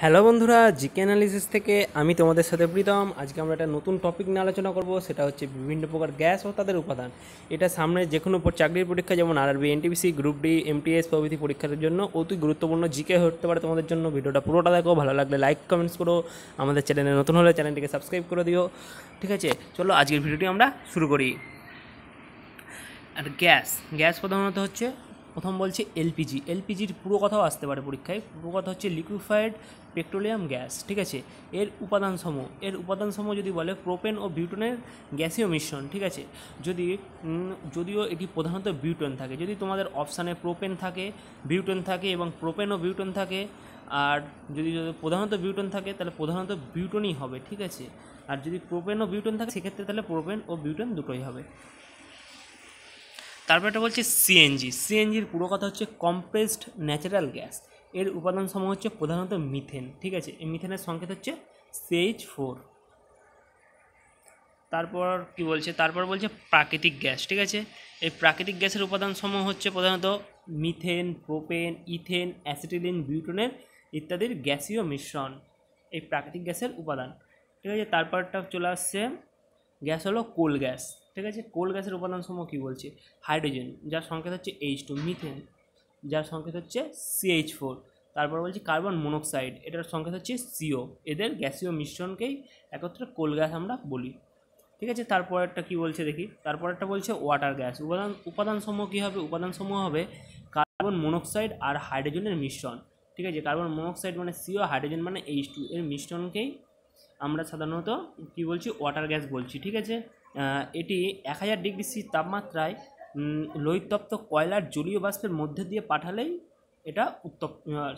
Hello বন্ধুরা, GK analysis থেকে আমি তোমাদের সাথে প্রীতম। আজকে আমরা একটা নতুন টপিক নিয়ে আলোচনা করব, সেটা হচ্ছে বিভিন্ন প্রকার গ্যাস ও তাদের উপাদান। এটা সামনে যে কোনো চাকরির পরীক্ষা, যেমন RRB NTPC group D MTS প্রভৃতি পরীক্ষার জন্য অতি গুরুত্বপূর্ণ জিকে হতে পারে তোমাদের জন্য। ভিডিওটা পুরোটা দেখো, ভালো লাগলে লাইক কমেন্টস করো। আমাদের চ্যানেলে নতুন হলে চ্যানেলটিকে সাবস্ক্রাইব করে দিও। ঠিক আছে, চলো আজকের ভিডিওটি আমরা শুরু করি। আর গ্যাস গ্যাস প্রধানত হচ্ছে প্রথম বলছে এলপিজি। এলপিজির পুরো কথাও আসতে পারে পরীক্ষায়। পুরো কথা হচ্ছে লিকুইফাইড পেট্রোলিয়াম গ্যাস ঠিক আছে? এর উপাদানসমূহ। এর উপাদানসমূহ যদি বলে প্রোপেন ও বিউটনের গ্যাসীয় মিশ্রণ, ঠিক আছে? যদি যদিও এটি প্রধানত বিউটন থাকে। যদি তোমাদের অপশানে প্রোপেন থাকে বিউটন থাকে এবং প্রোপেন ও বিউটন থাকে, আর যদি প্রধানত বিউটন থাকে, তাহলে প্রধানত বিউটনই হবে, ঠিক আছে? আর যদি প্রোপেন ও বিউটন থাকে, সেক্ষেত্রে তাহলে প্রোপেন ও বিউটন দুটোই হবে। তারপর এটা বলছে সিএনজি সিএনজির পুরো কথা হচ্ছে কম্প্রেসড ন্যাচারাল গ্যাস এর উপাদান সমূহ হচ্ছে প্রধানত মিথেন ঠিক আছে? এই মিথেনের সংকেত হচ্ছে সিএইচ ফোর তারপর কি বলছে? তারপর বলছে প্রাকৃতিক গ্যাস ঠিক আছে? এই প্রাকৃতিক গ্যাসের উপাদান সমূহ হচ্ছে প্রধানত মিথেন প্রোপেন ইথেন অ্যাসিটিলিন বিউটনের ইত্যাদির গ্যাসীয় মিশ্রণ, এই প্রাকৃতিক গ্যাসের উপাদান। ঠিক আছে? তারপরটা চলে আসছে গ্যাস হলো কোল গ্যাস ঠিক আছে? কোল গ্যাসের উপাদান সমূহ কী বলছে? হাইড্রোজেন, যার সংকেত হচ্ছে এইচ টু মিথেন যার সংকেত হচ্ছে সিএইচ ফোর তারপর বলছি কার্বন মনোক্সাইড এটার সংকেত হচ্ছে সিও এদের গ্যাসীয় মিশ্রণকেই একত্রে কোল গ্যাস আমরা বলি। ঠিক আছে? তারপরেরটা কী বলছে দেখি? তারপরেরটা বলছে ওয়াটার গ্যাস উপাদান, উপাদানসমূহ কী হবে? উপাদানসমূহ হবে কার্বন মনোক্সাইড আর হাইড্রোজেনের মিশ্রণ। ঠিক আছে? কার্বন মনোক্সাইড মানে সিও হাইড্রোজেন মানে এইচ টু এর মিশ্রণকেই আমরা সাধারণত কী বলছি ওয়াটার গ্যাস বলছি, ঠিক আছে? এটি এক হাজার ডিগ্রি সি তাপমাত্রায় লোহিতপ্ত কয়লার জলীয় বাষ্পের মধ্যে দিয়ে পাঠালেই এটা উত্তপ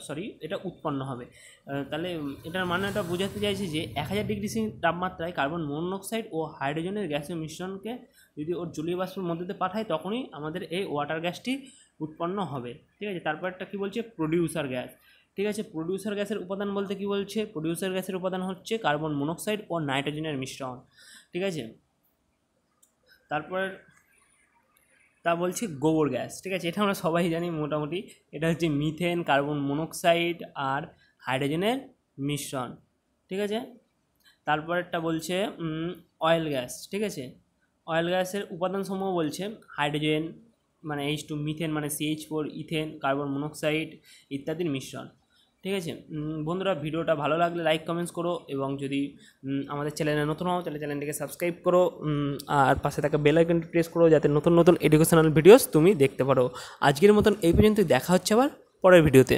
সরি এটা উৎপন্ন হবে। তাহলে এটার মানেটা বোঝাতে চাইছি যে, এক হাজার ডিগ্রি সি তাপমাত্রায় কার্বন মনোক্সাইড ও হাইড্রোজেনের গ্যাসের মিশ্রণকে যদি ওর জলীয় বাষ্পের মধ্যে দিয়ে পাঠায়, তখনই আমাদের এই ওয়াটার গ্যাসটি উৎপন্ন হবে। ঠিক আছে? তারপর একটা কী বলছে প্রডিউসার গ্যাস ঠিক আছে? প্রডিউসার গ্যাসের উপাদান বলতে কি বলছে? প্রডিউসার গ্যাসের উপাদান হচ্ছে কার্বন মনোক্সাইড ও নাইট্রোজেনের মিশ্রণ। ঠিক আছে? তারপর তা বলছে গোবর গ্যাস। ঠিক আছে? এটা আমরা সবাই জানি মোটামুটি। এটা হচ্ছে মিথেন কার্বন মনোক্সাইড আর হাইড্রোজেনের মিশ্রণ। ঠিক আছে? তারপরেরটা বলছে অয়েল গ্যাস ঠিক আছে? অয়েল গ্যাসের উপাদানসমূহ বলছে হাইড্রোজেন মানে এইচ টু মিথেন মানে CH four ethane carbon monoxide ইত্যাদির মিশ্রণ। ঠিক আছে? বন্ধুরা, ভিডিওটা ভালো লাগলে লাইক কমেন্টস করো এবং যদি আমাদের চ্যানেলে নতুন হও, তাহলে চ্যানেলটিকে সাবস্ক্রাইব করো আর পাশে থাকা বেল আইকনটি প্রেস করো যাতে নতুন নতুন এডুকেশনাল ভিডিওস তুমি দেখতে পারো। আজকের মতন এই পর্যন্তই, দেখা হচ্ছে আবার পরের ভিডিওতে